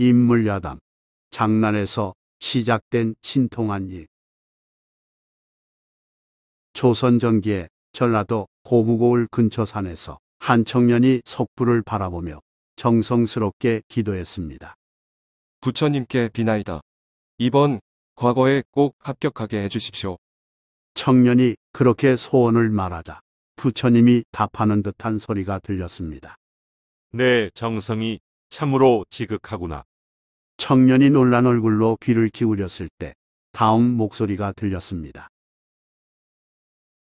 인물야담, 장난에서 시작된 신통한 일. 조선 전기에 전라도 고부고을 근처 산에서 한 청년이 석불을 바라보며 정성스럽게 기도했습니다. 부처님께 비나이다. 이번 과거에 꼭 합격하게 해주십시오. 청년이 그렇게 소원을 말하자 부처님이 답하는 듯한 소리가 들렸습니다. 내 정성이 참으로 지극하구나. 청년이 놀란 얼굴로 귀를 기울였을 때 다음 목소리가 들렸습니다.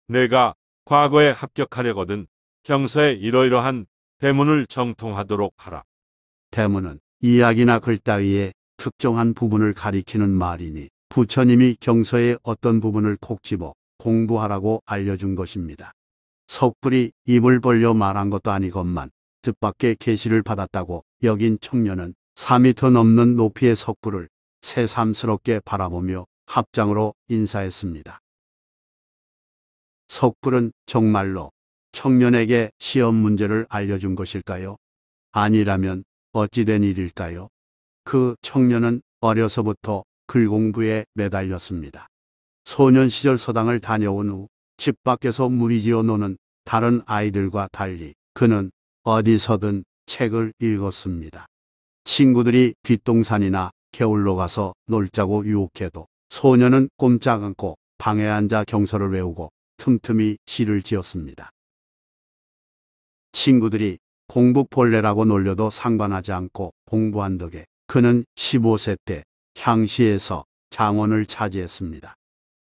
내가 과거에 합격하려거든 평소에 이러이러한 대문을 정통하도록 하라. 대문은 이야기나 글 따위의 특정한 부분을 가리키는 말이니 부처님이 경서의 어떤 부분을 콕 집어 공부하라고 알려준 것입니다. 석불이 입을 벌려 말한 것도 아니건만 뜻밖의 계시를 받았다고 여긴 청년은 4미터 넘는 높이의 석불을 새삼스럽게 바라보며 합장으로 인사했습니다. 석불은 정말로 청년에게 시험 문제를 알려준 것일까요? 아니라면 어찌된 일일까요? 그 청년은 어려서부터 글 공부에 매달렸습니다. 소년 시절 서당을 다녀온 후 집 밖에서 무리지어 노는 다른 아이들과 달리 그는 어디서든 책을 읽었습니다. 친구들이 뒷동산이나 개울로 가서 놀자고 유혹해도 소년은 꼼짝 않고 방에 앉아 경서를 외우고 틈틈이 시를 지었습니다. 친구들이 공부 본래라고 놀려도 상관하지 않고 공부한 덕에 그는 15세 때 향시에서 장원을 차지했습니다.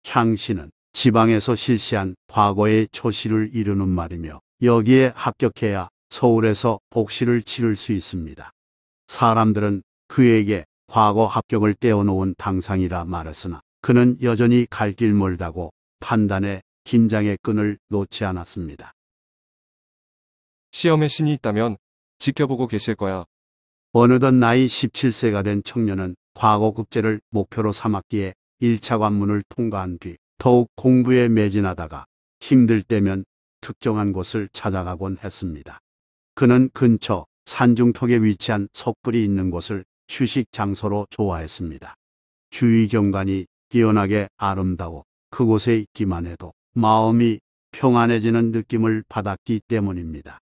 향시는 지방에서 실시한 과거의 초시를 이루는 말이며 여기에 합격해야 서울에서 복시를 치를 수 있습니다. 사람들은 그에게 과거 합격을 떼어놓은 당상이라 말했으나 그는 여전히 갈 길 멀다고 판단해 긴장의 끈을 놓지 않았습니다. 시험에 신이 있다면 지켜보고 계실 거야. 어느덧 나이 17세가 된 청년은 과거 국제를 목표로 삼았기에 1차 관문을 통과한 뒤 더욱 공부에 매진하다가 힘들 때면 특정한 곳을 찾아가곤 했습니다. 그는 근처 산중턱에 위치한 석불이 있는 곳을 휴식 장소로 좋아했습니다. 주위 경관이 뛰어나게 아름다워 그곳에 있기만 해도 마음이 평안해지는 느낌을 받았기 때문입니다.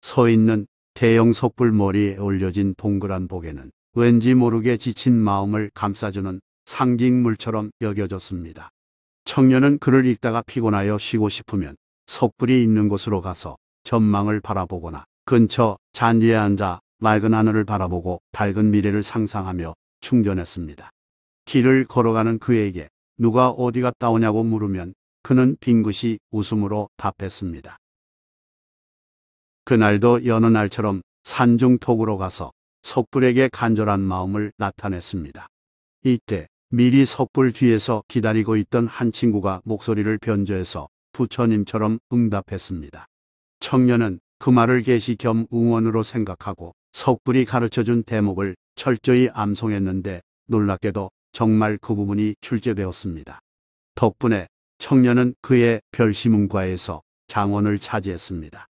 서 있는 대형 석불 머리에 올려진 동그란 복에는 왠지 모르게 지친 마음을 감싸주는 상징물처럼 여겨졌습니다. 청년은 글을 읽다가 피곤하여 쉬고 싶으면 석불이 있는 곳으로 가서 전망을 바라보거나 근처 잔디에 앉아 맑은 하늘을 바라보고 밝은 미래를 상상하며 충전했습니다. 길을 걸어가는 그에게 누가 어디 갔다 오냐고 물으면 그는 빙긋이 웃음으로 답했습니다. 그날도 여느 날처럼 산중턱으로 가서 석불에게 간절한 마음을 나타냈습니다. 이때 미리 석불 뒤에서 기다리고 있던 한 친구가 목소리를 변조해서 부처님처럼 응답했습니다. 청년은 그 말을 계시 겸 응원으로 생각하고 석불이 가르쳐준 대목을 철저히 암송했는데 놀랍게도 정말 그 부분이 출제되었습니다. 덕분에 청년은 그의 별시문과에서 장원을 차지했습니다.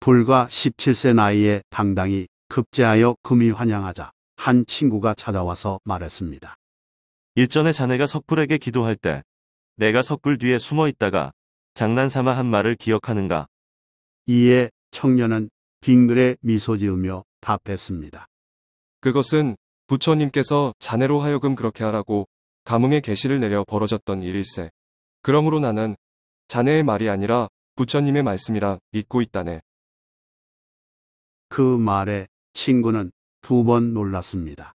불과 17세 나이에 당당히 급제하여 금이 환영하자 한 친구가 찾아와서 말했습니다. 일전에 자네가 석불에게 기도할 때 내가 석불 뒤에 숨어 있다가 장난삼아 한 말을 기억하는가? 이에 청년은 빙글에 미소 지으며 답했습니다. 그것은 부처님께서 자네로 하여금 그렇게 하라고 가뭄의 계시를 내려 벌어졌던 일일세. 그러므로 나는 자네의 말이 아니라 부처님의 말씀이라 믿고 있다네. 그 말에 친구는 두 번 놀랐습니다.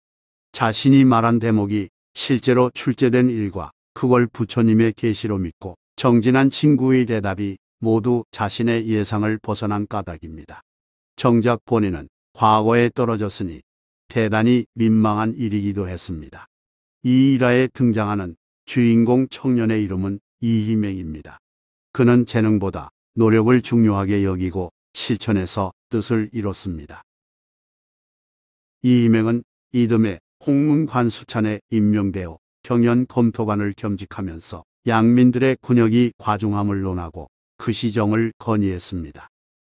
자신이 말한 대목이 실제로 출제된 일과 그걸 부처님의 계시로 믿고 정진한 친구의 대답이 모두 자신의 예상을 벗어난 까닭입니다. 정작 본인은 과거에 떨어졌으니 대단히 민망한 일이기도 했습니다. 이 일화에 등장하는 주인공 청년의 이름은 이희맹입니다. 그는 재능보다 노력을 중요하게 여기고 실천해서 뜻을 이뤘습니다. 이희맹은 이듬해 홍문관 수찬에 임명되어 경연 검토관을 겸직하면서 양민들의 군역이 과중함을 논하고 그 시정을 건의했습니다.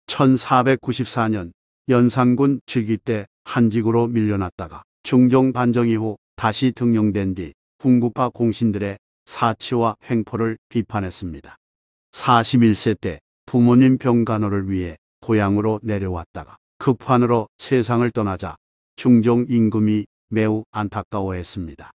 1494년 연산군 즉위 때 한직으로 밀려났다가 중종 반정 이후 다시 등용된 뒤 군국파 공신들의 사치와 횡포를 비판했습니다. 41세 때 부모님 병간호를 위해 고향으로 내려왔다가 급환으로 세상을 떠나자 중종 임금이 매우 안타까워했습니다.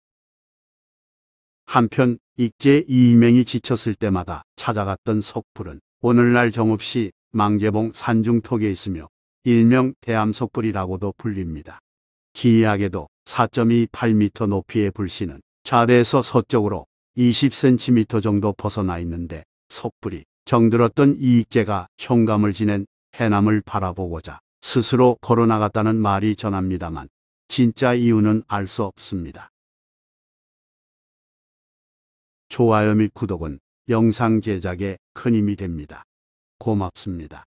한편 익제 이명이 지쳤을 때마다 찾아갔던 석불은 오늘날 정없이 망제봉 산중턱에 있으며 일명 대암석불이라고도 불립니다. 기이하게도 4.28m 높이의 불씨는 좌대에서 서쪽으로 20cm 정도 벗어나 있는데 석불이 정들었던 이익제가 현감을 지낸 해남을 바라보고자 스스로 걸어나갔다는 말이 전합니다만 진짜 이유는 알 수 없습니다. 좋아요 및 구독은 영상 제작에 큰 힘이 됩니다. 고맙습니다.